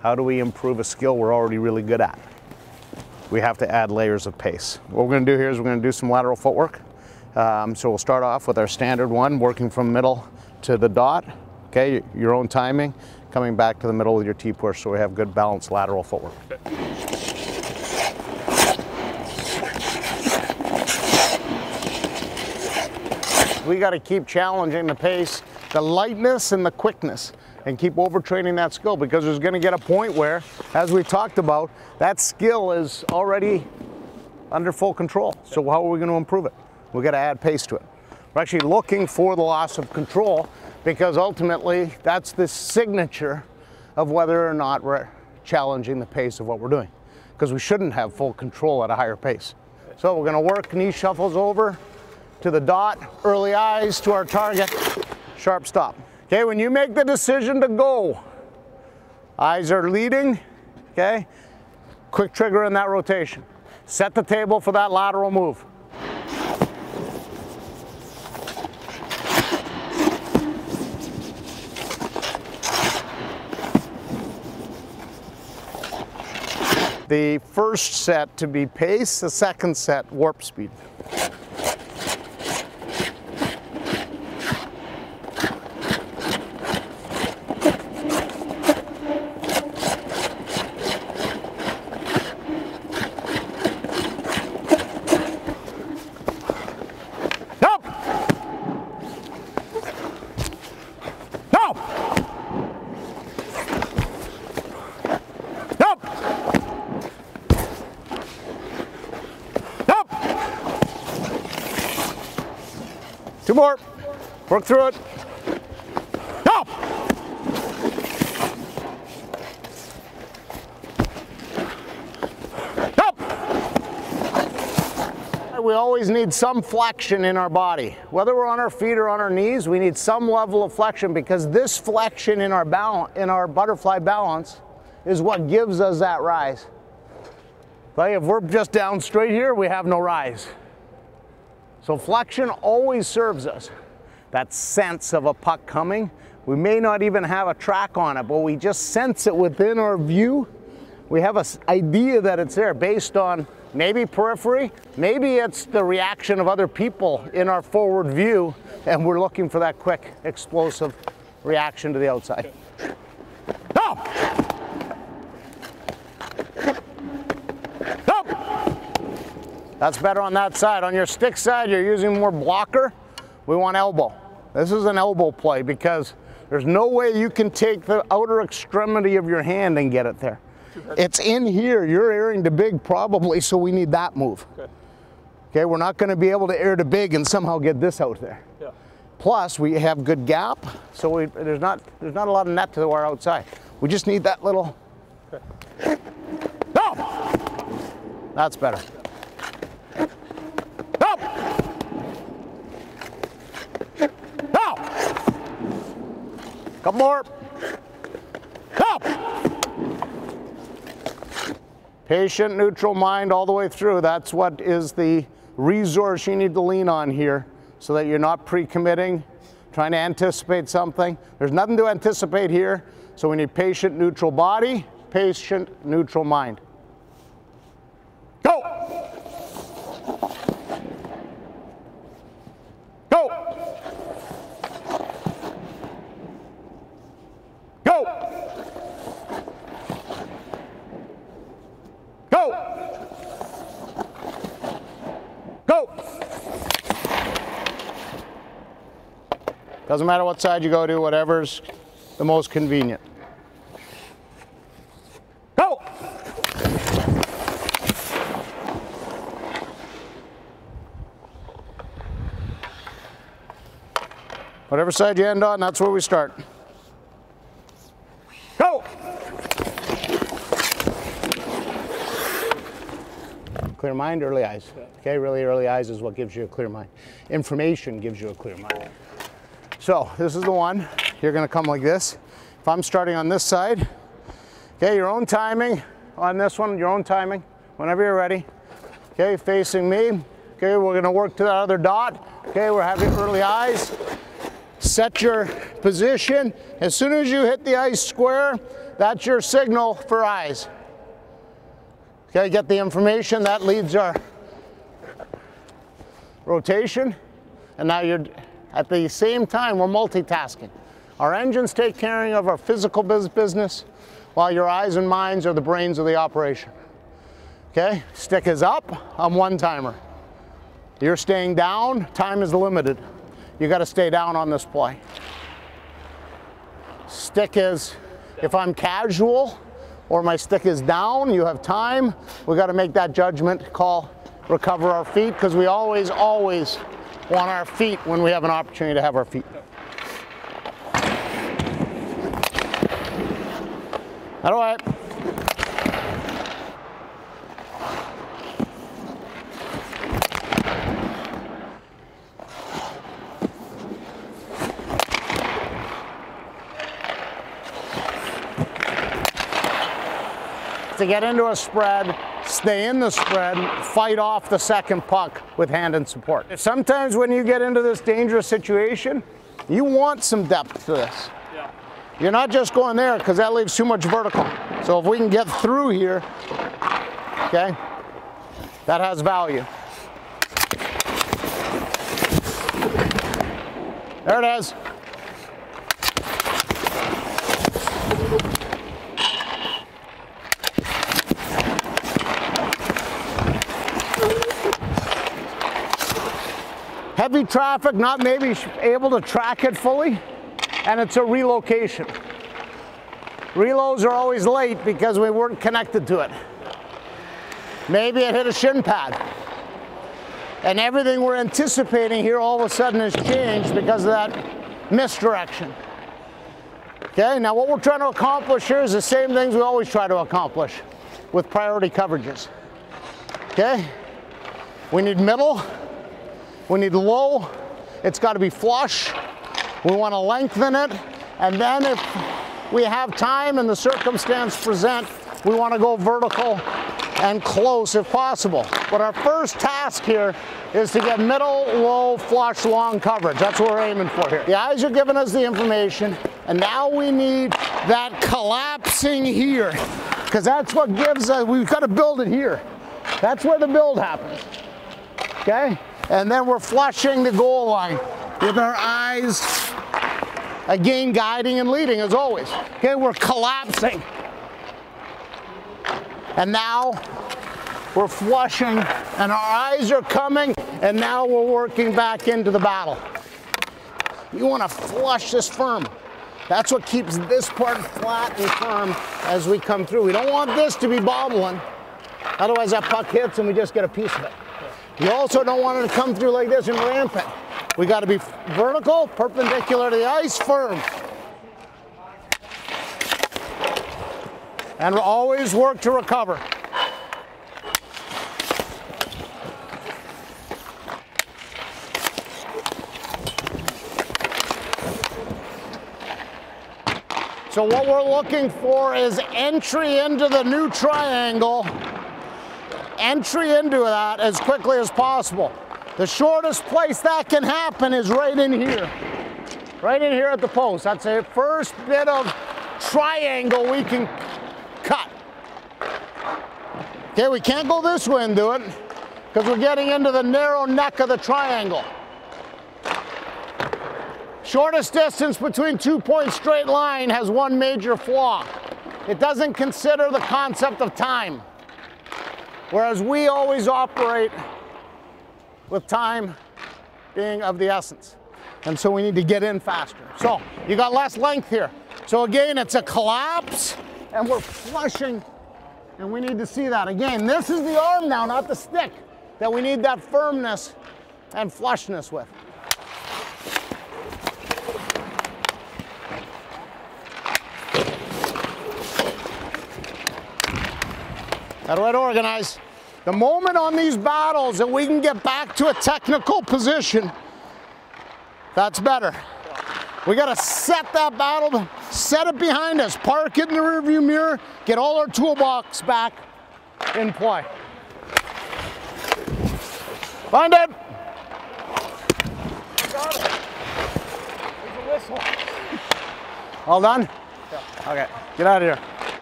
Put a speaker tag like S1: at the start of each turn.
S1: How do we improve a skill we're already really good at? We have to add layers of pace. What we're gonna do here is we're gonna do some lateral footwork. Um, so we'll start off with our standard one, working from middle to the dot, okay, your own timing, coming back to the middle of your T-push so we have good balanced lateral footwork. We gotta keep challenging the pace, the lightness and the quickness and keep overtraining that skill because there's going to get a point where, as we talked about, that skill is already under full control. So how are we going to improve it? We've got to add pace to it. We're actually looking for the loss of control because ultimately that's the signature of whether or not we're challenging the pace of what we're doing because we shouldn't have full control at a higher pace. So we're going to work knee shuffles over to the dot, early eyes to our target, sharp stop. Okay, when you make the decision to go, eyes are leading, okay? Quick trigger in that rotation. Set the table for that lateral move. The first set to be pace, the second set warp speed. Two more. Work through it. Go! Up! We always need some flexion in our body. Whether we're on our feet or on our knees, we need some level of flexion because this flexion in our balance, in our butterfly balance is what gives us that rise. Like if we're just down straight here, we have no rise. So flexion always serves us. That sense of a puck coming. We may not even have a track on it, but we just sense it within our view. We have an idea that it's there based on maybe periphery, maybe it's the reaction of other people in our forward view, and we're looking for that quick, explosive reaction to the outside. Oh! That's better on that side. On your stick side, you're using more blocker. We want elbow. This is an elbow play because there's no way you can take the outer extremity of your hand and get it there. It's in here. You're erring too big probably, so we need that move. Okay, okay we're not going to be able to air too big and somehow get this out there. Yeah. Plus, we have good gap, so we, there's not there's not a lot of net to our outside. We just need that little. Okay. No! That's better. Couple more. Up. Patient, neutral mind all the way through. That's what is the resource you need to lean on here so that you're not pre-committing, trying to anticipate something. There's nothing to anticipate here, so we need patient, neutral body, patient, neutral mind. Doesn't matter what side you go to, whatever's the most convenient. Go! Whatever side you end on, that's where we start. Go! Clear mind, early eyes. Okay, really early eyes is what gives you a clear mind. Information gives you a clear mind. So this is the one. You're gonna come like this. If I'm starting on this side, okay, your own timing on this one, your own timing, whenever you're ready. Okay, facing me. Okay, we're gonna work to that other dot. Okay, we're having early eyes. set your position. As soon as you hit the ice square, that's your signal for eyes. Okay, get the information, that leads our rotation. And now you're, at the same time, we're multitasking. Our engines take care of our physical business, while your eyes and minds are the brains of the operation. Okay, stick is up, I'm one timer. You're staying down, time is limited. You gotta stay down on this play. Stick is, if I'm casual or my stick is down, you have time, we gotta make that judgment call, recover our feet, because we always, always want our feet when we have an opportunity to have our feet. All right. To get into a spread, stay in the spread, fight off the second puck with hand and support. Sometimes when you get into this dangerous situation, you want some depth to this. Yeah. You're not just going there because that leaves too much vertical. So if we can get through here, okay, that has value. There it is. Heavy traffic, not maybe able to track it fully, and it's a relocation. Reloads are always late because we weren't connected to it. Maybe it hit a shin pad. And everything we're anticipating here all of a sudden has changed because of that misdirection. Okay, now what we're trying to accomplish here is the same things we always try to accomplish with priority coverages. Okay, we need middle, we need low, it's got to be flush. We want to lengthen it. And then if we have time and the circumstance present, we want to go vertical and close if possible. But our first task here is to get middle, low, flush, long coverage. That's what we're aiming for here. The eyes are giving us the information, and now we need that collapsing here, because that's what gives us, we've got to build it here. That's where the build happens, okay? And then we're flushing the goal line with our eyes, again, guiding and leading as always. Okay, we're collapsing. And now we're flushing and our eyes are coming and now we're working back into the battle. You want to flush this firm. That's what keeps this part flat and firm as we come through. We don't want this to be bobbling. Otherwise that puck hits and we just get a piece of it. You also don't want it to come through like this and rampant. We got to be vertical, perpendicular to the ice, firm. And always work to recover. So what we're looking for is entry into the new triangle entry into that as quickly as possible. The shortest place that can happen is right in here. Right in here at the post. That's the first bit of triangle we can cut. Okay, we can't go this way and do it because we're getting into the narrow neck of the triangle. Shortest distance between two points straight line has one major flaw. It doesn't consider the concept of time. Whereas we always operate with time being of the essence. And so we need to get in faster. So you got less length here. So again, it's a collapse and we're flushing and we need to see that. Again, this is the arm now, not the stick, that we need that firmness and flushness with. Do I organize? The moment on these battles that we can get back to a technical position, that's better. We got to set that battle, set it behind us, park it in the rearview mirror, get all our toolbox back in play. Find it. Got it.
S2: There's a whistle.
S1: All done? Yeah. Okay, get out of here.